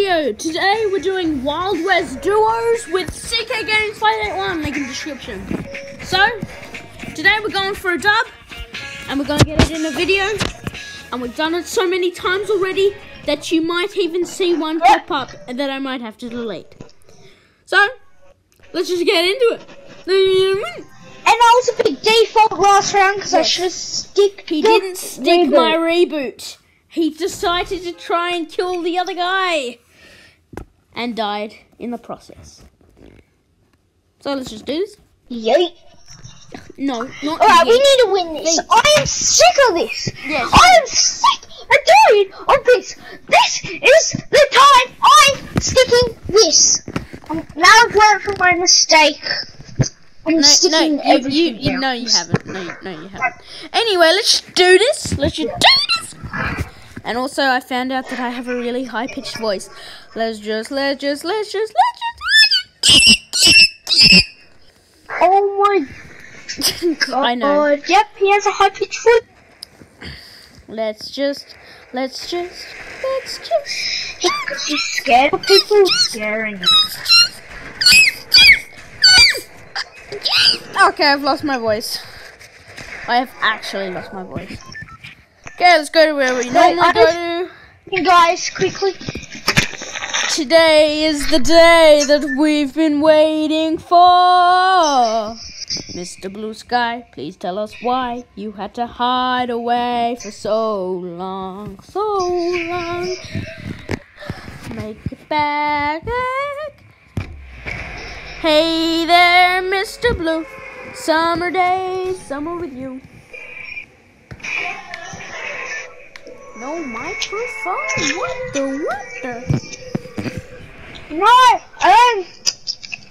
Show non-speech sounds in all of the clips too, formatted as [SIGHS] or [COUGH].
video. Today we're doing Wild West duos with CK Games 581. Link in the description. So, today we're going for a dub, and we're gonna get it in a video. And we've done it so many times already that you might even see one pop up and that I might have to delete. So, let's just get into it. And I was a big default last round because I Yes. should have stick. He didn't stick reboot. my reboot. He decided to try and kill the other guy. And died in the process. So let's just do this. Yeet. No, not Alright, we need to win this. I am sick of this. Yes. I am sick and tired of this. This is the time I'm sticking this. Um, now I've learned from my mistake. I'm No, no, sticking you, everything you, you, down. no, you haven't. No, you- no, you haven't. Anyway, let's do this. Let's just do this. And also, I found out that I have a really high pitched voice. Let's just, let's just, let's just, let's just. Oh my god. [LAUGHS] I know. Yep, he has a high pitched foot. Let's just, let's just, let's just. Because he's scared of people scaring him. Okay, I've lost my voice. I have actually lost my voice. Okay, let's go to where we normally I go to. Hey guys, quickly. Today is the day that we've been waiting for. Mr. Blue Sky, please tell us why you had to hide away for so long, so long. Make it back. Hey there, Mr. Blue. Summer days, summer with you. No microphone. What the? What the? No, I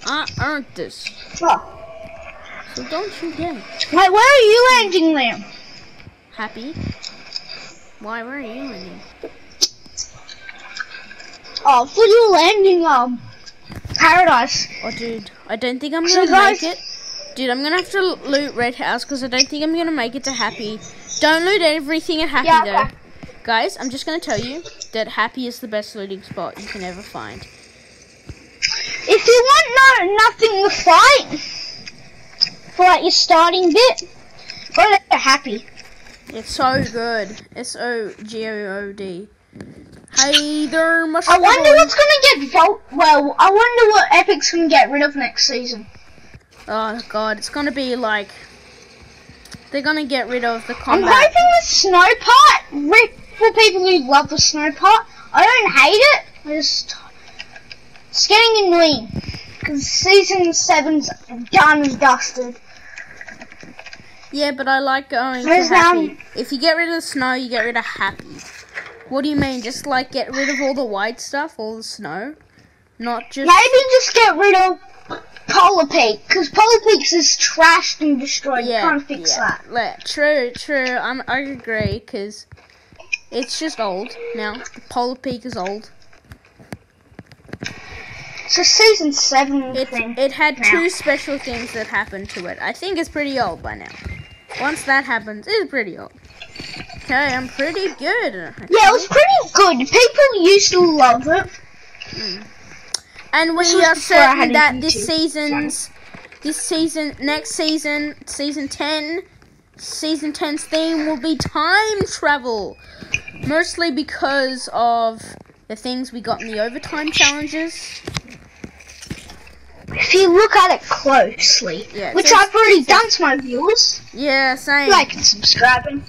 I earned this. Oh. So don't you get it. Wait, where are you landing, Liam? Happy? Why were you landing? Oh, thought you landing, um, paradise. Oh, dude, I don't think I'm gonna make it. Dude, I'm gonna have to loot Red House because I don't think I'm gonna make it to Happy. Don't loot everything at Happy Yeah, though. okay. Guys, I'm just gonna tell you that Happy is the best looting spot you can ever find. If you want no nothing to fight for like your starting bit, go to happy. It's so good. S O G O O D. Hey there, I wonder what's gonna get vote. Well, I wonder what Epic's gonna get rid of next season. Oh god, it's gonna be like they're gonna get rid of the combat. I'm hoping the snow part, rip for people who love the snow part. I don't hate it. I just it's getting annoying because season seven's done and dusted. Yeah, but I like going to happy. If you get rid of the snow, you get rid of happy. What do you mean? Just like get rid of all the white stuff, all the snow? Not just Maybe just get rid of Polar Peak because Polar Peaks is trashed and destroyed. yeah, Can't fix yeah. that. Le- true, true. I'm, I agree because it's just old now. The Polar Peak is old. So season seven It it had now. two special things that happened to it. I think it's pretty old by now. Once that happens, it's pretty old. Okay, I'm pretty good. Yeah, it was pretty good. People used to love it. Hmm. And we are before I had certain that this YouTube season's, this season, next season, season 10, season 10's theme will be time travel. Mostly because of the things we got in the overtime challenges. If you look at it closely, Yeah, it which says- I've already done to my viewers, Yeah, same. like and subscribing.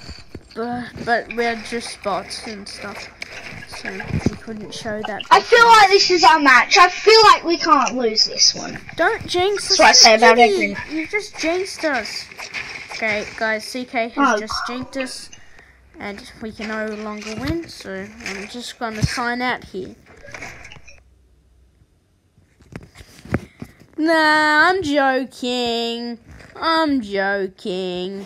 but, but we're just bots and stuff. So we couldn't show that. I feel like this is our match. I feel like we can't lose this one. Don't jinx us. That's what I say about every. You just jinxed us. Okay, guys, CK has Oh. just jinxed us. And we can no longer win, so I'm just going to sign out here. Nah, I'm joking. I'm joking.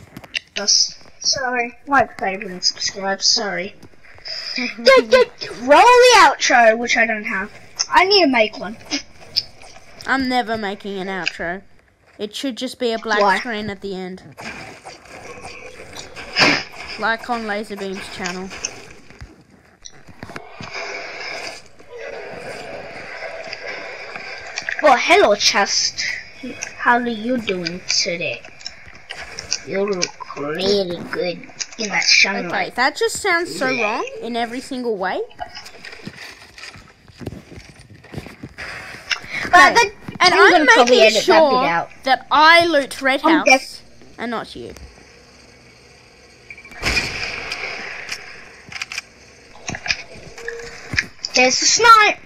Yes. Sorry. Like, favorite, and subscribe. Sorry. [LAUGHS] Roll the outro, which I don't have. I need to make one. I'm never making an outro. It should just be a black Why? screen at the end. Like on Lazarbeam's channel. Well, hello, Chest. How are you doing today? You look really good in that Okay, sunlight. that just sounds so wrong in every single way. But then, And I'm I'm, making edit that sure that I loot Red House and not you. There's the snipe.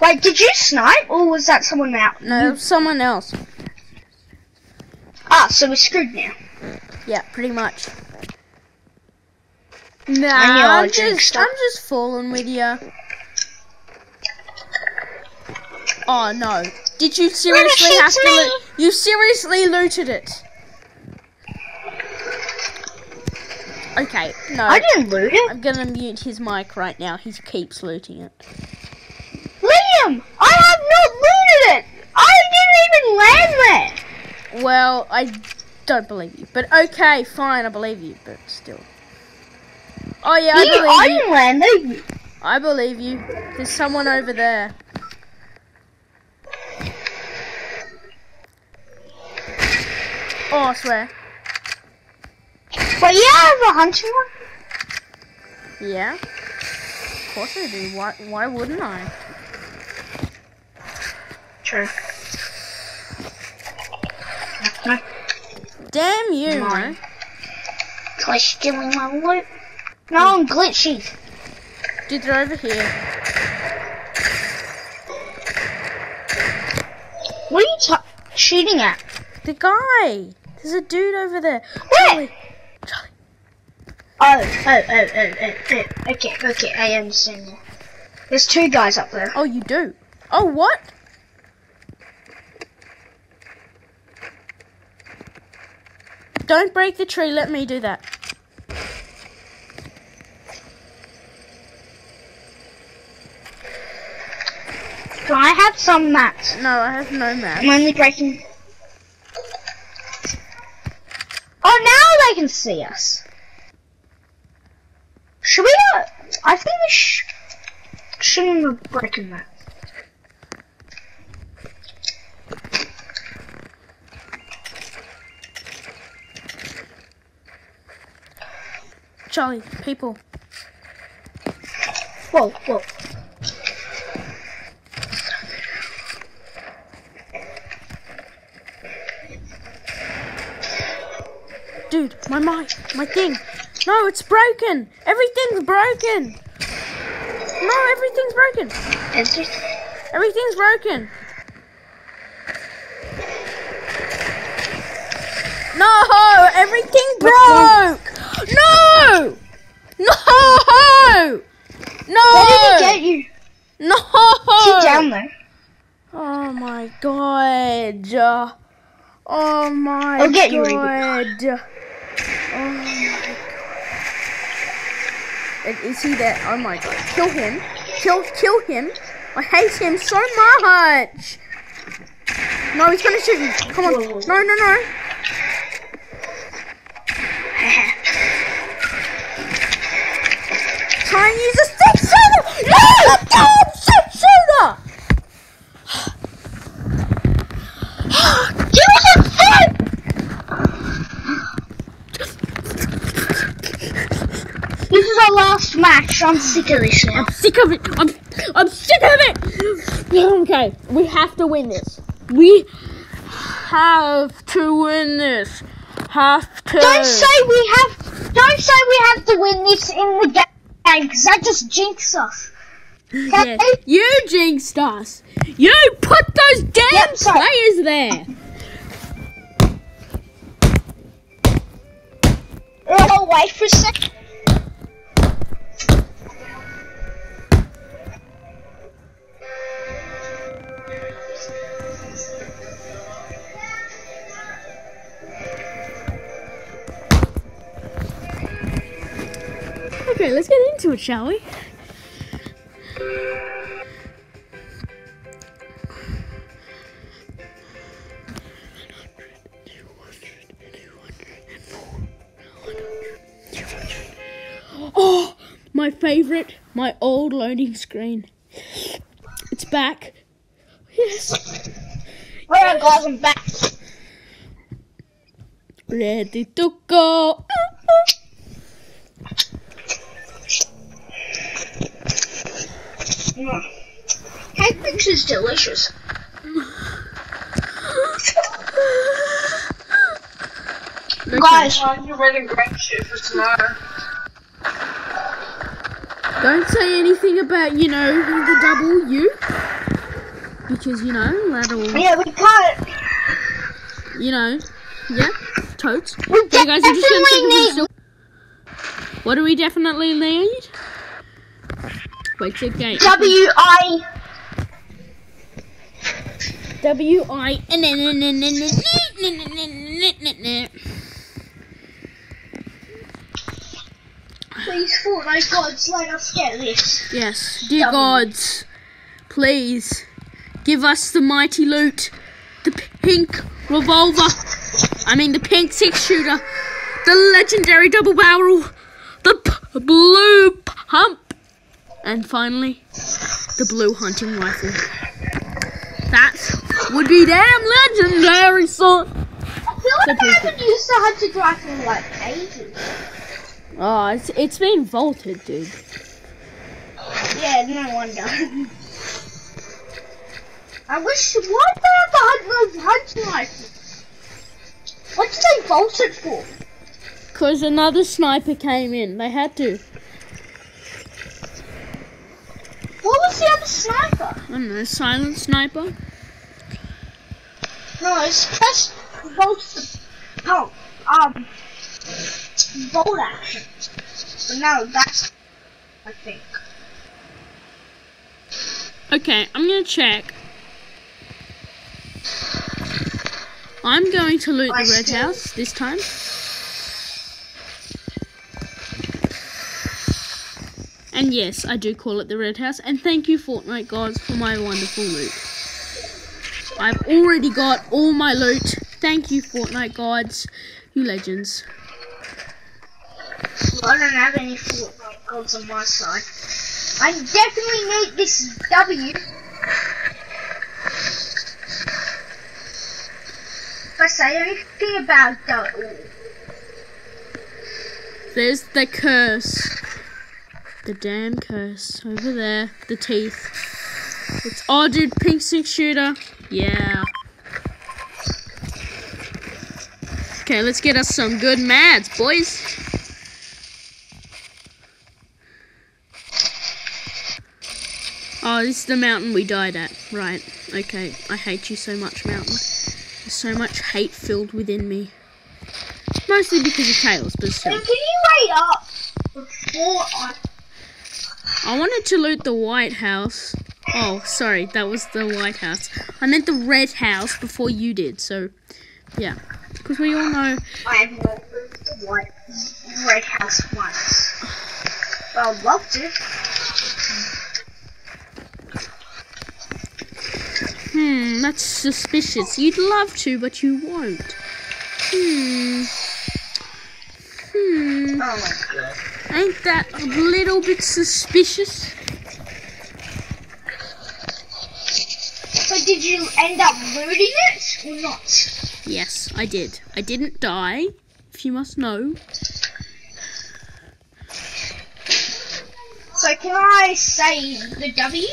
Wait, did you snipe, or was that someone else? No, someone else. Ah, so we're screwed now. Yeah, pretty much. Nah, I I'm just. I'm just falling with you. Oh no! Did you seriously have to? me. You seriously looted it? Okay, no. I didn't loot it. I'm gonna mute his mic right now. He keeps looting it. Liam, I have not looted it. I didn't even land there. Well, I don't believe you, but okay, fine, I believe you, but still. Oh yeah, I You- believe I you. didn't land there. I believe you. There's someone over there. Oh, I swear. But yeah, I have a hunting one. Yeah. Of course I do. Why, why wouldn't I? True. Damn you, man. Try stealing my loot. No, I'm glitchy. Dude, they're over here. What are you shooting at? The guy! There's a dude over there. Where? Oh, oh, oh, oh, oh, oh. Okay, okay, I understand now. There's two guys up there. Oh, you do? Oh, what? Don't break the tree. Let me do that. Can I have some mats? No, I have no mats. I'm only breaking. Oh, now they can see us. Should we? Uh, I think we sh- shouldn't have broken that. Charlie, people. Whoa, whoa. Dude, my mic, my thing. No, it's broken. Everything's broken. No, everything's broken. Everything's broken. No, everything broke. No, no, no, Where did he get you? no. Sit down there. Oh my god. Oh my I'll get you, god. Ruby. Oh my Is- he there? Oh my god. Kill him. Kill kill him. I hate him so much. No, he's gonna shoot me. Come on. No, no, no. Try and use a six shooter. No, the damn six shooter. Give us a fight! This is our last match. I'm sick of this now. I'm sick of it. I'm, I'm sick of it. [SIGHS] Okay, we have to win this. We have to win this. Have to. Don't say we have. Don't say we have to win this in the game, because that just jinxes us. Okay? Yes. You jinxed us. You put those damn Yep, players there. Oh, wait for a second. Okay, let's get into it, shall we? Oh, my favorite, my old loading screen. It's back. Yes. Alright guys, I'm back. Ready to go. Uh, uh. Cake mix is delicious. Guys, I'm ready great shit for tomorrow. Don't say anything about, you know, the double U. Because, you know, that'll, yeah, we can't. you know, yeah, totes. We Okay, guys, I'm just gonna need. What do we definitely need? Wait, it's okay. W I. W I. Please, Fortnite gods, let us get this. Yes, dear W. gods, please give us the mighty loot, the pink revolver. I mean, the pink six shooter, the legendary double barrel, the p- blue pump, and finally, the blue hunting rifle. That would be damn legendary, son. I feel like I haven't used the hunting rifle in like ages. Oh, it's it's been vaulted, dude. Yeah, no wonder. I wish. Why do they have the hunting rifle? What did they vault it for? Cause another sniper came in. They had to. What was the other sniper? I don't know, silent sniper. No, it's bolt the pump. Um, bolt action. But no, that's. I think. Okay, I'm gonna check. I'm going to loot I the red house this time. And yes, I do call it the red house. And thank you, Fortnite gods, for my wonderful loot. I've already got all my loot. Thank you, Fortnite gods. You legends. Well, I don't have any Fortnite gods on my side. I definitely need this W. If I say anything about W, There's the curse. The damn curse. Over there. The teeth. It's oh dude, pink six shooter. Yeah. Okay, let's get us some good mads, boys. Oh, this is the mountain we died at. Right. Okay. I hate you so much, mountain. There's so much hate filled within me. Mostly because of Tails, but still. can you wait up before I? I wanted to loot the White House. Oh, sorry, that was the White House. I meant the Red House before you did, so yeah. Because we all know. I have not moved the white red house once. But I'd love to. Hmm, that's suspicious. You'd love to, but you won't. Hmm. Hmm. Oh my god. Ain't that a little bit suspicious? But did you end up looting it or not? Yes, I did. I didn't die, if you must know. So can I say the W?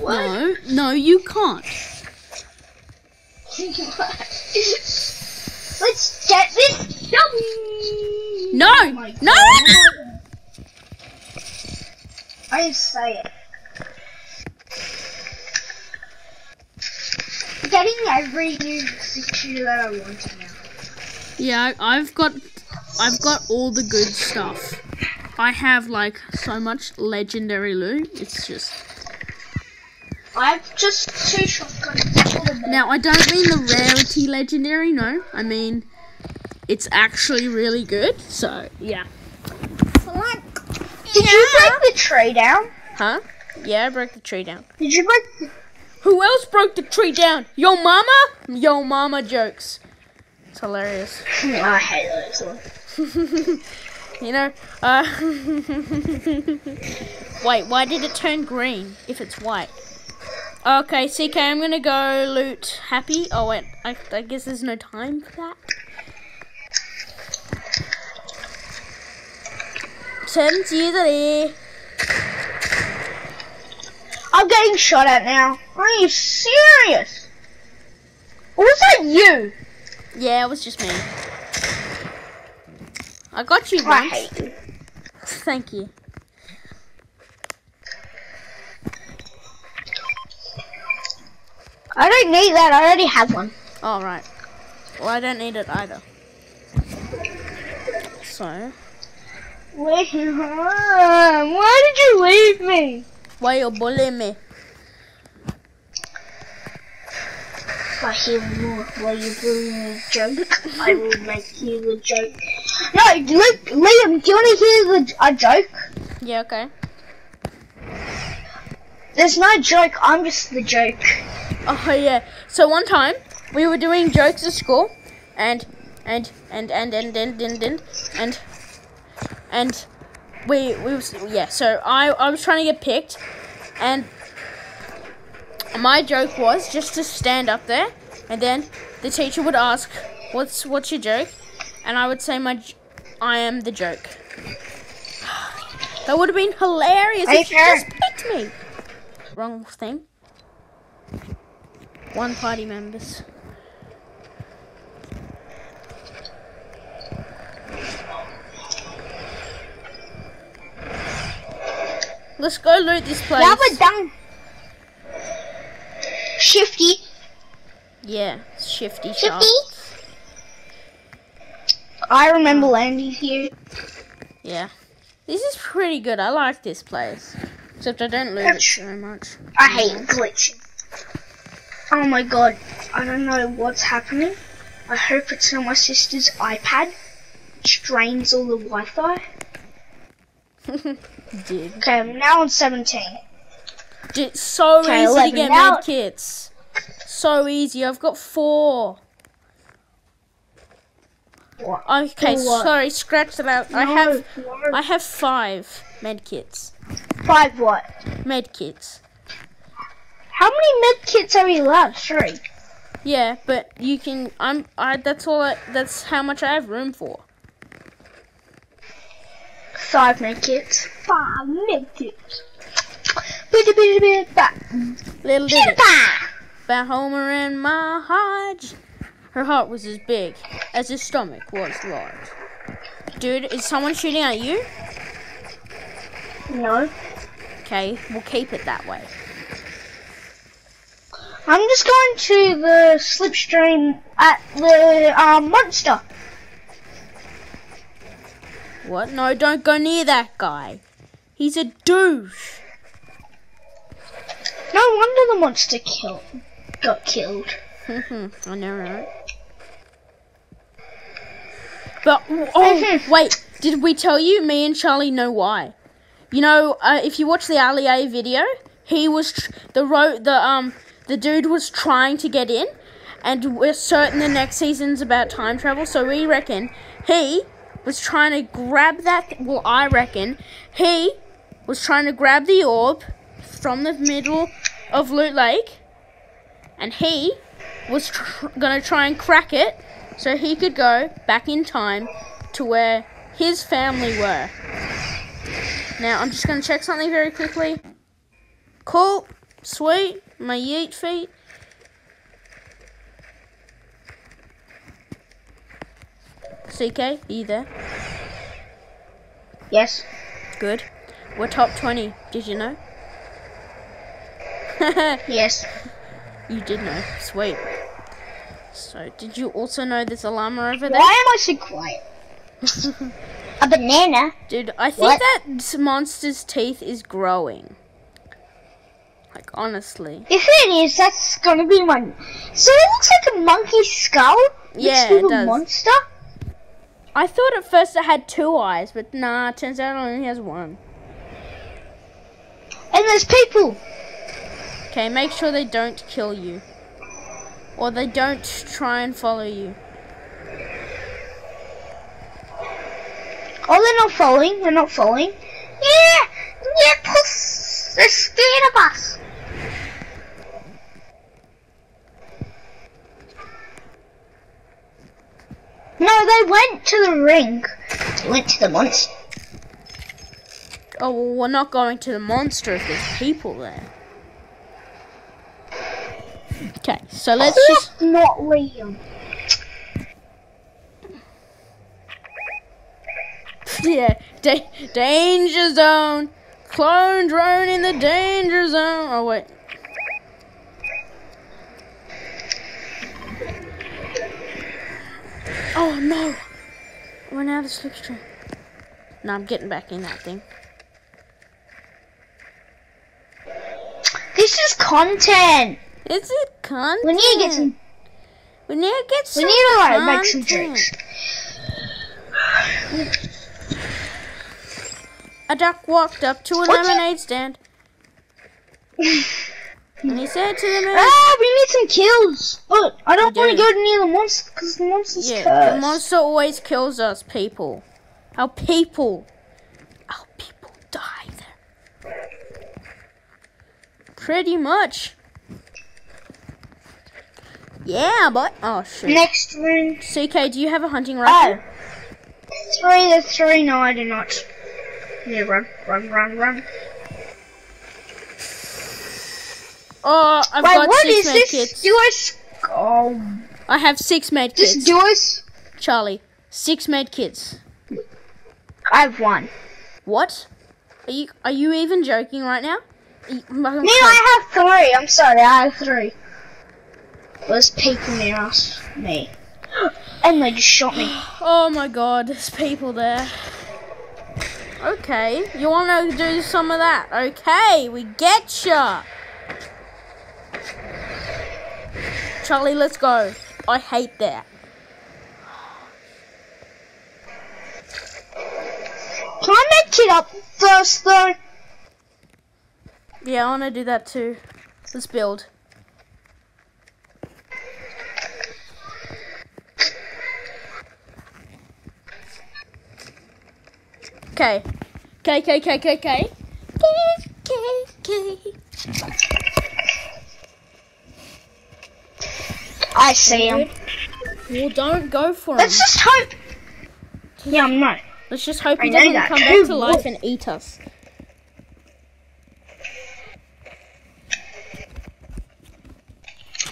No, no, you can't. [LAUGHS] Let's get this W. No, no. I didn't say it. Getting every new secure that I want now. Yeah, I've got I've got all the good stuff. I have like so much legendary loot. It's just I've just two shotguns. now I don't mean the rarity legendary. No, I mean it's actually really good. So yeah. Did you break the tree down? Huh? Yeah, I broke the tree down. Did you break. Who else broke the tree down? Yo mama? Yo mama jokes. It's hilarious. [LAUGHS] I hate those ones. [LAUGHS] You know, uh [LAUGHS] Wait, why did it turn green if it's white? Okay, CK, I'm gonna go loot Happy. Oh wait, I, I guess there's no time for that. Send you there. I'm getting shot at now. Are you serious? Or was that you? Yeah, it was just me. I got you once. you. [LAUGHS] Thank you. I don't need that. I already have one. All right. Well, I don't need it either. So, Wait, [LAUGHS] why did you leave me? why you bullying me? If I hear more while you doing a joke, I will make you a joke. No, look, Liam, do you want to hear the, a joke? Yeah, okay. There's no joke, I'm just the joke. Oh yeah. So one time we were doing jokes at school, and and and and and and and and and, and we we was yeah. So I I was trying to get picked, and my joke was just to stand up there, and then the teacher would ask, "What's what's your joke?" And I would say my I am the joke. [SIGHS] That would have been hilarious if you just picked me. Wrong thing. One party members. Let's go loot this place. Now we're done. Shifty. Yeah, shifty sharp. Shifty. I remember landing here. Yeah. This is pretty good. I like this place. Except I don't loot it so much. I hate glitching. Oh my god. I don't know what's happening. I hope it's not my sister's iPad, which drains all the Wi-Fi. [LAUGHS] Dude. Okay, I'm now on 17. Dude, It's so Okay, easy to get Now- med kits. So easy. I've got four. What? Okay, what? sorry, scratch that out. I have no. I have five med kits. Five what? Med kits. How many med kits are we allowed? Three. Yeah, but you can I'm I that's all I, that's how much I have room for. Five med kits. Five med kits. Biddy biddy biddy ba. Little did Biddy it. ba. About Homer and my Hodge. Her heart was as big as his stomach was large. Dude, is someone shooting at you? No. Okay, we'll keep it that way. I'm just going to the slipstream at the um, monster. What? No, don't go near that guy. He's a douche. No wonder the monster killed, got killed. [LAUGHS] I know, right? But oh wait, did we tell you? Me and Charlie know why. You know, uh, if you watch the Ali A video, he was tr- the ro- the um the dude was trying to get in, and we're certain the next season's about time travel. So we reckon he was trying to grab that. Well, I reckon he was trying to grab the orb from the middle of Loot Lake, and he was tr- gonna try and crack it so he could go back in time to where his family were. Now I'm just gonna check something very quickly. Cool, sweet, my yeet feet. CK, are you there? Yes. Good. We're top 20. Did you know? [LAUGHS] Yes. you did know. Sweet. So, did you also know there's a llama over there? Why am I so quiet? [LAUGHS] A banana. Dude, I think What? that monster's teeth is growing. Like, honestly. If it is, that's gonna be my. So it looks like a monkey skull. Yeah, it does. monster. I thought at first it had two eyes, but nah, turns out it only has one. And there's people. Okay, make sure they don't kill you. Or they don't try and follow you. Oh, they're not following. They're not following. Yeah, yeah, puss. They're scared of us. They went to the ring. They went to the monster. Oh, well, we're not going to the monster if there's people there. Okay, so let's just. not Liam. [LAUGHS] Yeah, da- danger zone. Clone drone in the danger zone. Oh, wait. Oh, no. I went out of slipstream. Now I'm getting back in that thing. This is content. Is it content? We need to get some. We need to get We some need to like make some content. drinks. A duck walked up to a What's it- lemonade stand. [LAUGHS] and he said to the man, Ah, we need some kills. But I don't want to go near the monster because the monster's Yeah, cursed. the monster always kills us, people. Our people. Our people die there. Pretty much. Yeah, but. Oh, shit. Next room. CK, do you have a hunting Oh. rifle? Three to three. No, I do not. Yeah, run, run, run, run. Oh, I've Wait, got what six is med this? kits. Do I? s- Oh, I have six med this kits. Joyce. Charlie, six med kits. I have one. What? Are you are you even joking right now? Are you- No, I have three. I'm sorry, I have three. There's people near us. Me. And they just shot me. [GASPS] Oh my god, there's people there. Okay, you want to do some of that? Okay, we get ya. Charlie, let's go. I hate that. Can I make it up first, though? Yeah, I want to do that too. Let's build. Okay. K K K K K. K K K. I see him. Well, don't go for him. Let's just hope. Yeah, I'm not. Let's just hope he I know doesn't that. come back to life and eat us.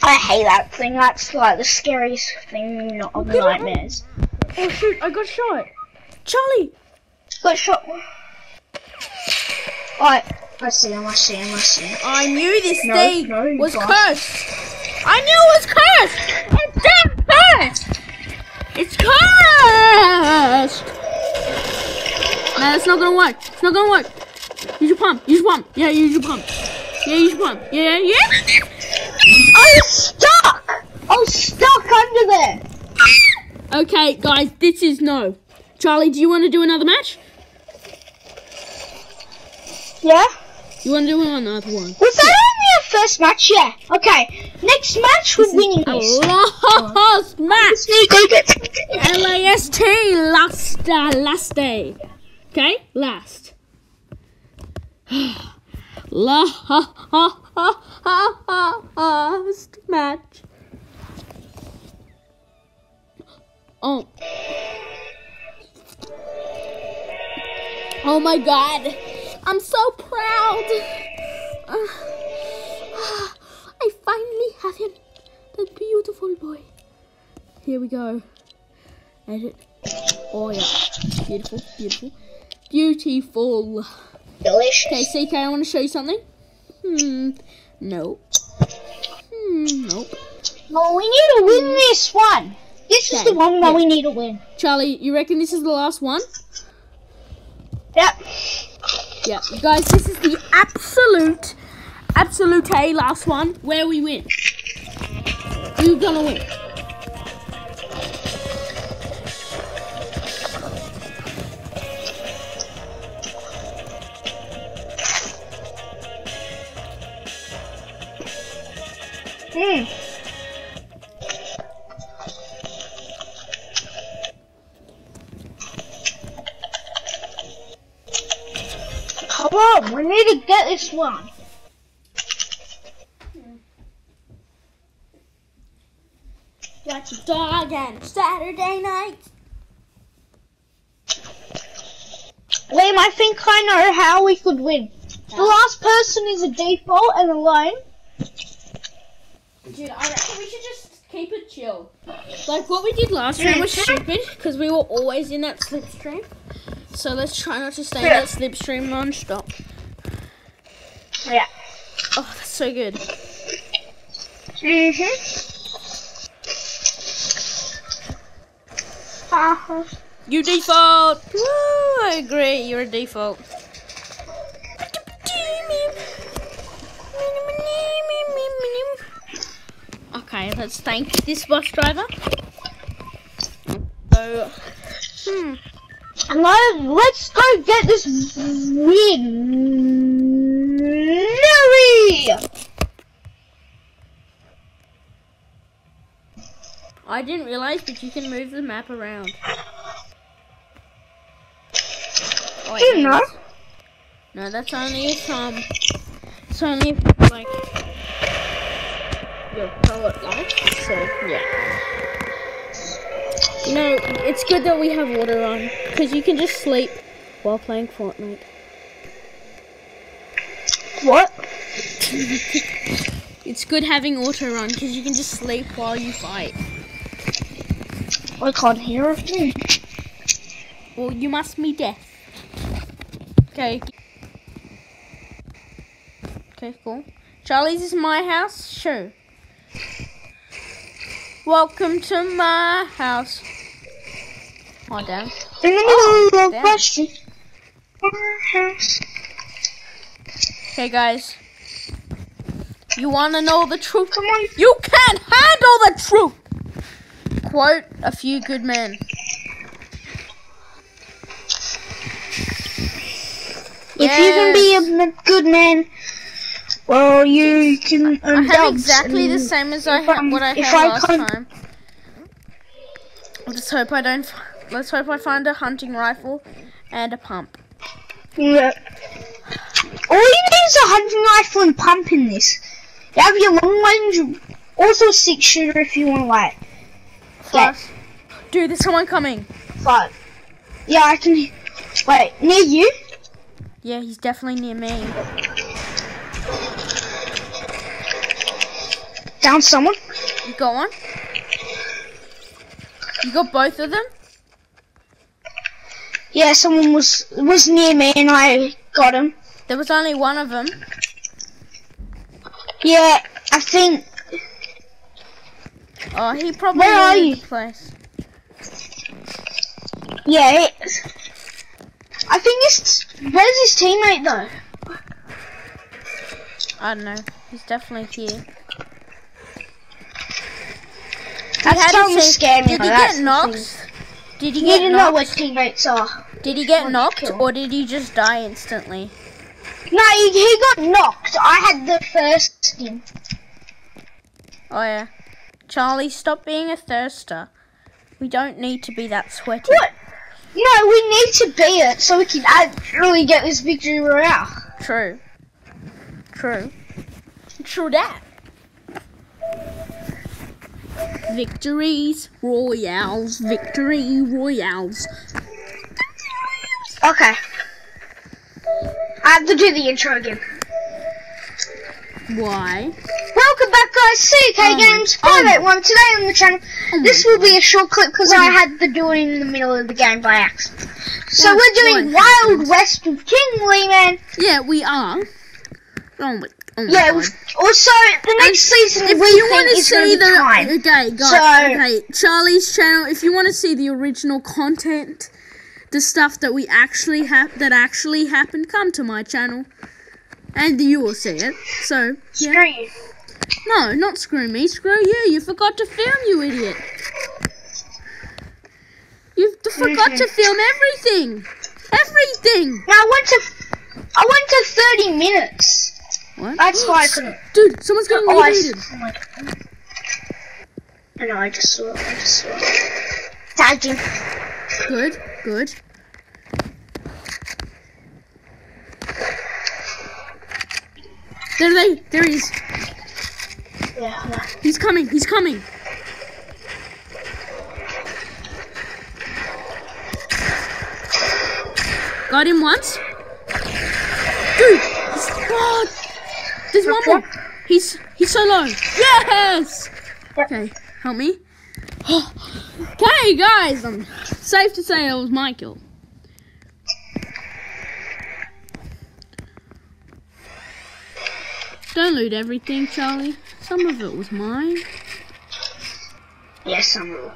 I hate that thing. That's like the scariest thing not of the Look at that. nightmares. Oh shoot! I got shot. Charlie. Got shot. Alright, I see him. I see him. I see him. I knew this No, thing no, was bastard. cursed. I knew it was cursed. It's damn cursed. It's cursed. No, that's not gonna work. It's not gonna work. Use your pump. Use your pump. Yeah, use your pump. Yeah, use your pump. Yeah, yeah. I'm stuck. I'm stuck under there. Okay, guys, this is no. Charlie, do you want to do another match? Yeah. You want to do another one? Was that first match? Yeah. Okay. Next match, we're winning this. last match. Go get. L-A-S-T, last, uh, last day. Okay, last. [SIGHS] Last match. Oh. Oh my god. I'm so proud. [SIGHS] Uh, [GASPS] I finally have him. That beautiful boy. Here we go. Edit. Oh yeah. Beautiful, beautiful. Beautiful. Delicious. Okay, CK, I want to show you something. Hmm. Nope. Hmm. Nope. Well, we need to win this one. This is the one that yeah. we need to win. Charlie, you reckon this is the last one? Yep. Yeah. Guys, this is the absolute, absolute A last one where we win. Who's gonna win? Hmm. Come on, we need to get this one. again. Saturday night. Liam, I think I know how we could win. Yeah. The last person is a default and alone. Dude, I reckon we should just keep it chill. Like what we did last yeah. was stupid because we were always in that slipstream. So let's try not to stay yeah. in that slipstream non-stop. Yeah. Oh, that's so good. Mhm. You default. Woo, I agree. You're a default. Okay, let's thank this bus driver. So, hmm. Let, let's go get this win. I didn't realize, but you can move the map around. Oh, Do you know? No, that's only if um, it's only if like your poet likes. So yeah. You know, it's good that we have water on because you can just sleep while playing Fortnite. What? [LAUGHS] It's good having water on because you can just sleep while you fight. I can't hear a thing. Well, you must be deaf. Okay. Okay, cool. Charlie's is my house? Sure. Welcome to my house. Oh, damn. In the middle of damn. a question. Okay, guys. You want to know the truth? Come on. You can't handle the truth! Quote a few good men. If you can be a good man, well, you can I earn have exactly the same as I had what I had I last time. Let's hope I don't. f- Let's hope I find a hunting rifle and a pump. Yeah. All you need is a hunting rifle and pump in this. You have your long range, also a six shooter if you want to like. Plus, dude, there's someone coming. But yeah, I can. Wait, near you? Yeah, he's definitely near me. Down someone? You got one? You got both of them? Yeah, someone was was near me and I got him. There was only one of them. Yeah, I think. Oh, he probably Where are you? place. Yeah, it, I think it's. Where's his teammate though? I don't know. He's definitely here. That's had to totally say- scare me. Did he get knocked? Did he You get to know where teammates are. Did he get knocked or did he just die instantly? No, he, he got knocked. I had the first skin. Oh yeah. Charlie, stop being a thirster. We don't need to be that sweaty. What? No, we need to be it so we can actually get this victory royale. True. True. True that. Victories, royales, victory royales. Okay. I have to do the intro again. Why? Welcome back, guys. CK Oh Games oh my- 581 today on the channel. Oh this will be a short clip because I had to do it in the middle of the game by accident. So we're doing Wild? West with King Lemon. Yeah, we are. Oh my, oh my Yeah. God. Also, the next season If we you think want to is see the time. okay, guys, So- okay, Charlie's channel. If you want to see the original content, the stuff that we actually have that actually happened, come to my channel, and you will see it. So yeah, Screw you. no, not screw me, screw you. You forgot to film, you idiot. You forgot to film everything, everything. Now I went to I went to 30 minutes. What? That's why I couldn't. Dude, someone's getting Oh, I, rebooted. oh my God. I know, I just saw it. I just saw it. Tagged him. Good, good. There they, there he is. Yeah, He's coming. He's coming. Got him once. Dude, he's, oh, there's one more. He's he's so low. Yes. Okay, help me. [GASPS] okay, guys, I'm safe to say it was my Don't loot everything, Charlie. Some of it was mine. Yes, I'm rule.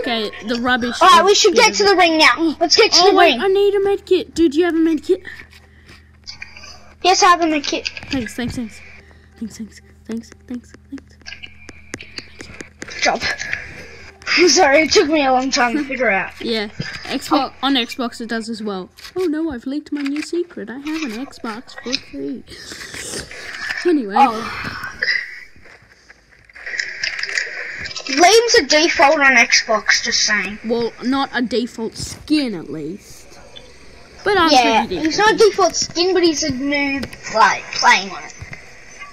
Okay, the rubbish. Alright, we should get to the ring now. Let's get to Oh the wait, ring. I need a med kit. Dude, do you have a med kit? Yes, I have a kit. Thanks, thanks, thanks. Thanks, thanks, thanks, thanks, thanks. Job. [LAUGHS] I'm sorry, it took me a long time to figure out. [LAUGHS] Yeah, Xbox oh. on Xbox it does as well. Oh no, I've leaked my new secret. I have an Xbox for free. Anyway, oh, Liam's a default on Xbox, just saying. well, not a default skin at least. But I'm yeah, pretty he's not a default skin, but he's a new like, playing on it.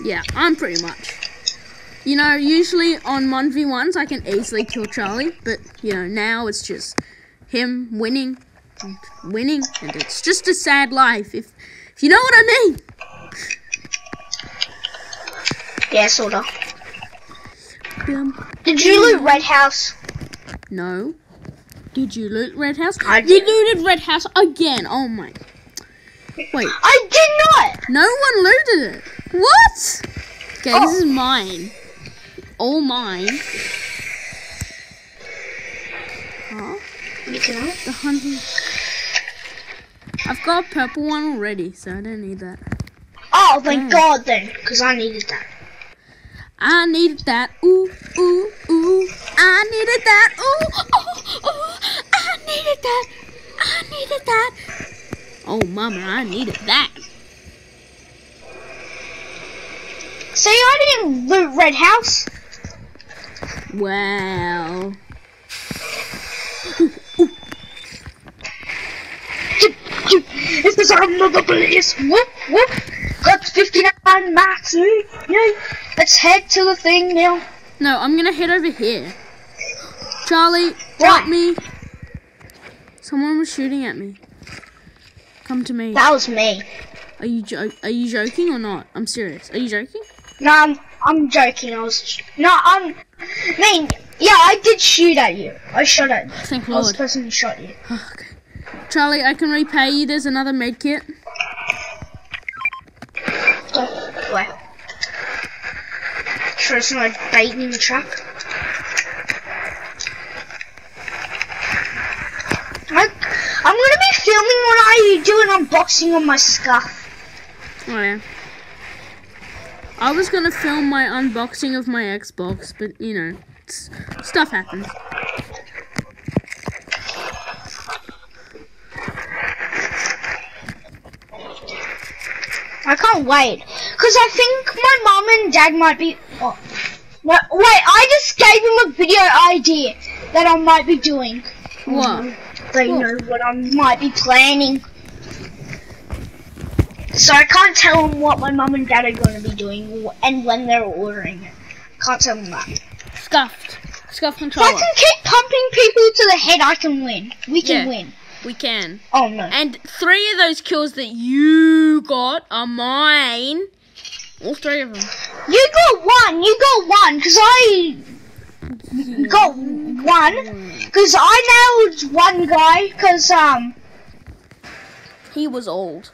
Yeah, I'm pretty much. You know, usually on 1v1s I can easily kill Charlie, but you know, now it's just him winning and winning and it's just a sad life if if you know what I mean. Yeah, sorta. Um, Did you loot Red House? no. Did you loot Red House? I you did. looted Red House again. Oh my. Wait, I did not! no one looted it. What? Okay, Oh. this is mine. All mine. Huh? You can have. The hunting. I've got a purple one already, so I don't need that. Oh, thank Mm. God then, because I needed that. I needed that. Ooh, ooh, ooh. I needed that. Ooh, ooh, ooh. I needed that. I needed that. Oh, mama, I needed that. See, I didn't loot Red House. Wow. This is another place. Whoop, whoop. Got 59 max. Eh? Yay. Let's head to the thing now. No, I'm gonna head over here. Charlie, help me. Someone was shooting at me. Come to me. That was me. Are you are you joking or not? I'm serious. Are you joking? No, I'm, I'm joking. I was. No, I'm. I mean, yeah, I did shoot at you. I shot at you. Thank I was Lord. the person who shot you. Oh, okay. Charlie, I can repay you. There's another med kit. Away. Sure, it's not bait in the truck. I, I'm gonna be filming when I do an unboxing on my scuff. Oh yeah. I was gonna film my unboxing of my Xbox, but you know, stuff happens. I can't wait. Because I think my mom and dad might be. Oh. Wait, wait, I just gave them a video idea that I might be doing. What? They What? know what I might be planning. So I can't tell them what my mum and dad are going to be doing and when they're ordering it. Can't tell them that. Scuffed. Scuff If I can keep pumping people to the head, I can win. We can Yeah. win. We can. Oh no. And three of those kills that you got are mine. All three of them. You got one. You got one because I got one because I nailed one guy because um He was old.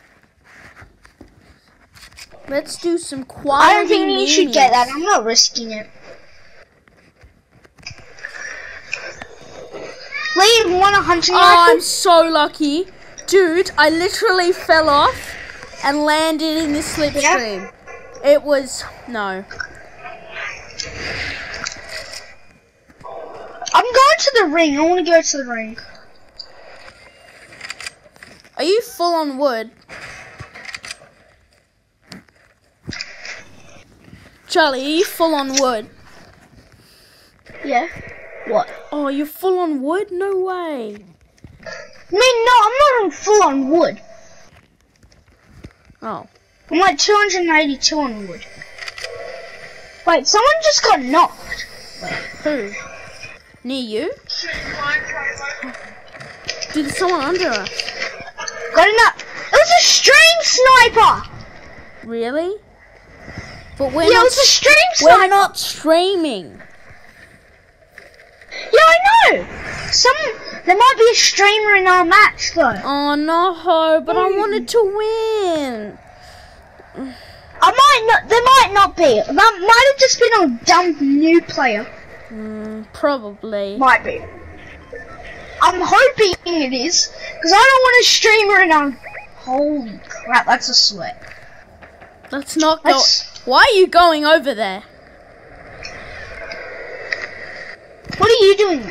Let's do some quiet. I don't think you should get that. I'm not risking it. Liam won a hunting Oh, rifle. I'm so lucky. Dude, I literally fell off and landed in this slipstream. It was. No. I'm going to the ring. I want to go to the ring. Are you full on wood? Charlie, are you full on wood? Yeah. What? Oh, you're full on wood? No way. I mean, no, I'm not on full on wood. Oh. I'm like 282 on wood. Wait, someone just got knocked. Who? Near you? Dude, there's someone under us. Got enough. It was a stream sniper. Really? But we're yeah, it not. was a stream we're not streaming. Yeah, I know. Some there might be a streamer in our match though. Oh no, but I wanted to win. I might not. There might not be. That might have just been a dumb new player. Mm, probably. Might be. I'm hoping it is because I don't want a streamer in our. Holy crap! That's a sweat. Let's not go. Let's- Why are you going over there? What are you doing?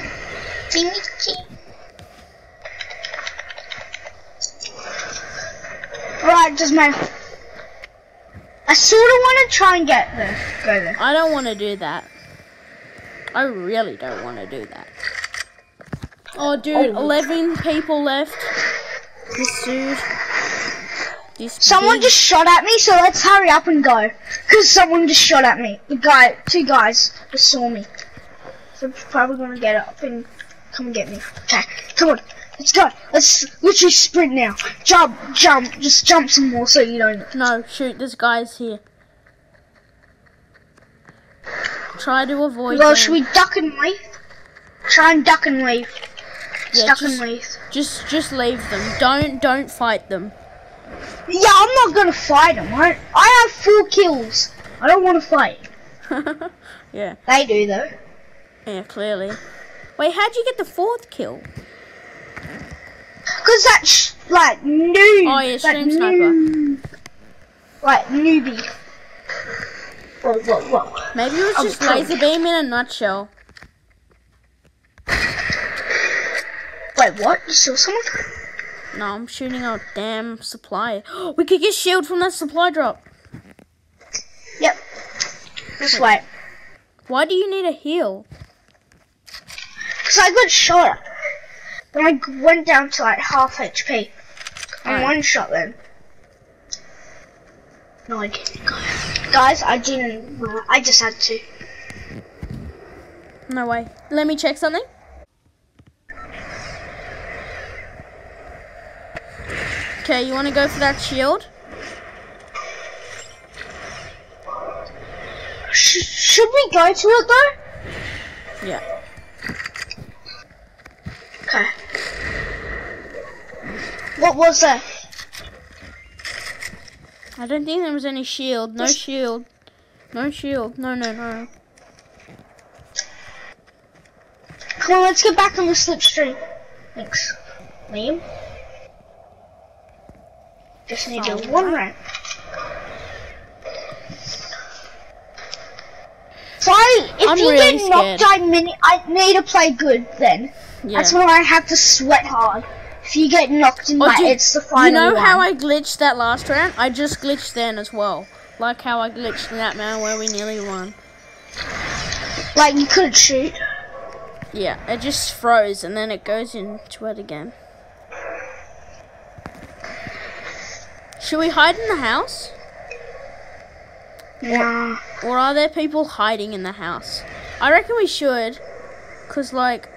Right, does my. I sort of want to try and get there. Go there. I don't want to do that. I really don't want to do that. Oh, dude, Oh. 11 people left. This dude. Someone big- just shot at me, so let's hurry up and go. Because someone just shot at me. The guy, two guys just saw me. So probably gonna get up and come and get me. Okay, come on. Let's go. Let's literally sprint now. Jump, jump. Just jump some more so you don't. No, shoot, this guy's here. Try to avoid Well, them. should we duck and weave? Try and duck and weave. Yeah, duck just- and weave. Just, just leave them. Don't, don't fight them. Yeah, I'm not gonna fight them. I, I have four kills. I don't want to fight. [LAUGHS] yeah, They do though. yeah, clearly. Wait, how'd you get the fourth kill? Cause that's like noob. Oh, yeah, like stream sniper. noob- Like newbie. Whoa, whoa, whoa. Maybe it was Oh, just oh. Lazarbeam in a nutshell. Wait, what? You saw someone? No, I'm shooting a damn supply. [GASPS] We could get shield from that supply drop. Yep. This wait. Why do you need a heal? Cause I got shot. Then I went down to like half HP. I Alright. one shot then. No, I didn't. Guys, I didn't. I just had to. No way. Let me check something. Okay, you want to go for that shield? Sh- should we go to it though? Yeah. Okay. What was that? I don't think there was any shield. No Yes. shield. No shield. No, no, no. Come on, let's get back on the slipstream. Thanks. Liam? Just need to do one round. So I, if I'm you really get knocked, I, mini- I need to play good then. Yeah. That's when I have to sweat hard. If you get knocked in Oh, my, dude, it's the final You know how I glitched that last round? I just glitched then as well. Like how I glitched in that round where we nearly won. Like you couldn't shoot. Yeah, it just froze and then it goes into it again. Should we hide in the house? Yeah. Or are there people hiding in the house? I reckon we should. Cause like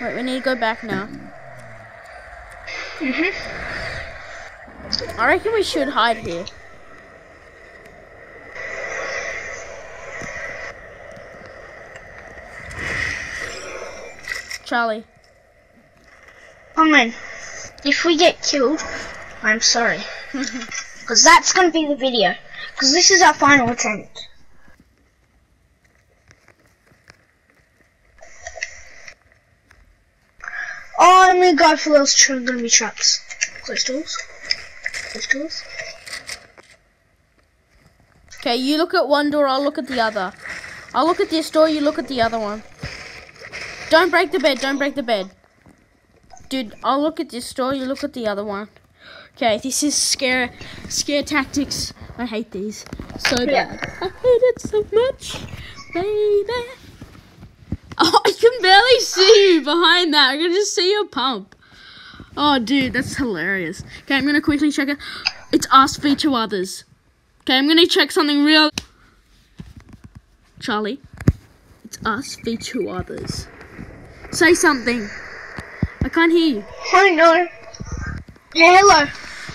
Wait, we need to go back now. Mhm. I reckon we should hide here. Charlie. Fine. If we get killed, I'm sorry. [LAUGHS] Because that's going to be the video. Because this is our final attempt. Oh, I'm going to go for those going to be traps. Close doors. Close doors. Okay, you look at one door, I'll look at the other. I'll look at this door, you look at the other one. Don't break the bed, don't break the bed. Dude, I'll look at this door, you look at the other one. Okay, this is scare scare tactics. I hate these so bad. I hate it so much, baby. [LAUGHS] Oh, I can barely see you behind that. I can just see your pump. Oh, dude, that's hilarious. Okay, I'm gonna quickly check it. It's us v two others. Okay, I'm gonna check something real. Charlie, it's us v two others. Say something. I can't hear you. I know. Hello.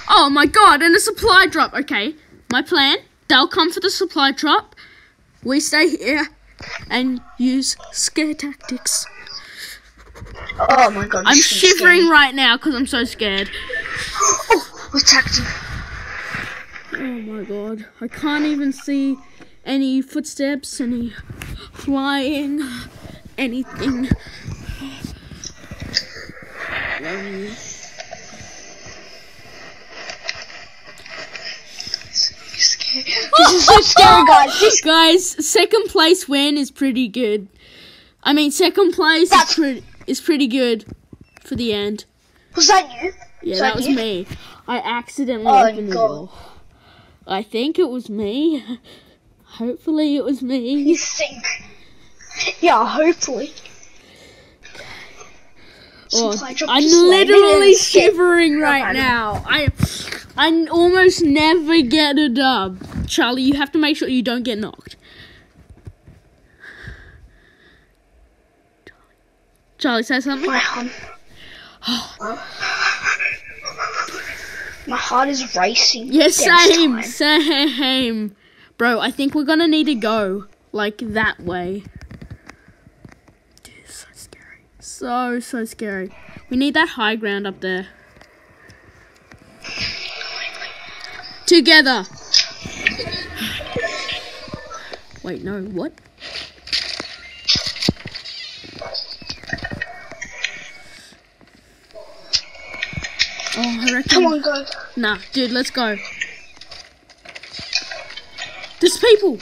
Oh my god, and a supply drop. Okay, my plan. They'll come for the supply drop. We stay here and use scare tactics. Oh my god. I'm this is scary. shivering right now because I'm so scared. Oh, we're tacting. Oh my god. I can't even see any footsteps, any flying, anything. This is so scary, guys. [LAUGHS] This Guys, second place win is pretty good. I mean, second place is, That's- pre- is pretty good for the end. was that you? Yeah, Is that that was you? me. I accidentally Oh, opened the door. I think it was me. [LAUGHS] Hopefully, it was me. You think? Yeah, hopefully. Oh, I'm literally shivering right now. I I almost never get a dub. Charlie, you have to make sure you don't get knocked. Charlie, say something. My heart. My heart is racing. Yes, against same, time. same. Bro, I think we're gonna need to go like that way. Dude, it's so scary. So, so scary. We need that high ground up there. Together. Wait, no, what? Oh, I reckon. Come on, guys. Nah, dude, let's go. There's people.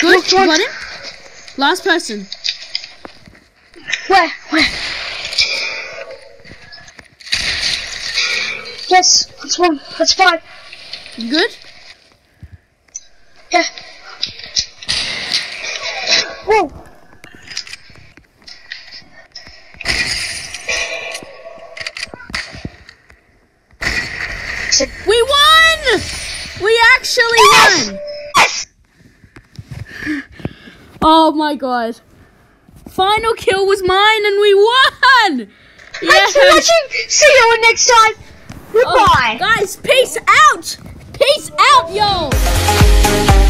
Good, you got him. Last person. Where? Where? Yes, that's one. That's five. You good? God. Final kill was mine and we won! Thanks for watching. See you all next time. Oh, Goodbye. guys, peace out! Peace out, yo!